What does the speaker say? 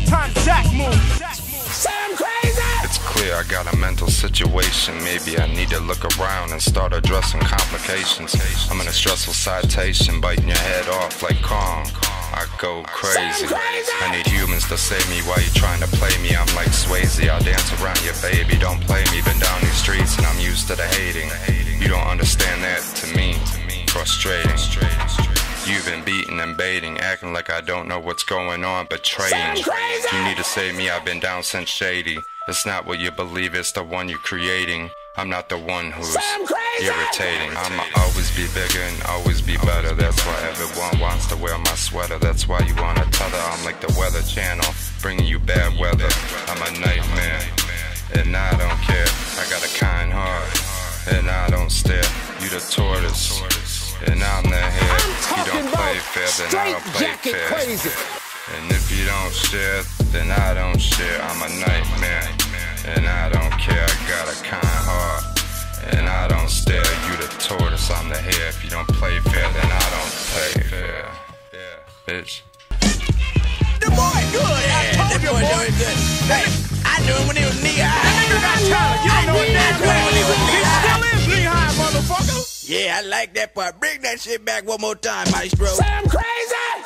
all-time Jack move. Sam crazy. It's clear I got a mental situation. Maybe I need to look around and start addressing complications. I'm in a stressful citation, biting your head off like Kong. I go crazy. I need humans to save me while you trying to play me. I'm like Swayze. I'll dance around your baby. Don't play me. Been down these streets and I'm used to the hating. You don't understand that to me. Frustrating. You've been beating and baiting, acting like I don't know what's going on, betraying. You need to save me, I've been down since shady. It's not what you believe, it's the one you're creating. I'm not the one who's irritating. I'ma always be bigger and always be better. That's why everyone wants to wear my sweater. That's why you wanna tether. I'm like the weather channel, bringing you bad weather. I'm a nightmare, and I don't care. I got a kind heart, and I don't stare. You the tortoise, and I'm the hare. You don't play fair, then I don't play fair. crazy. And if you don't share, then I don't share. I'm a nightmare, and I don't care. I got a kind heart, and I don't stare. You the tortoise, I'm the hare. If you don't play fair, then I don't play fair. Bitch. The boy good. I told you, boy. good. Hey, I knew him when he was knee Yeah, I like that part. Bring that shit back one more time, Maestro. Sam crazy.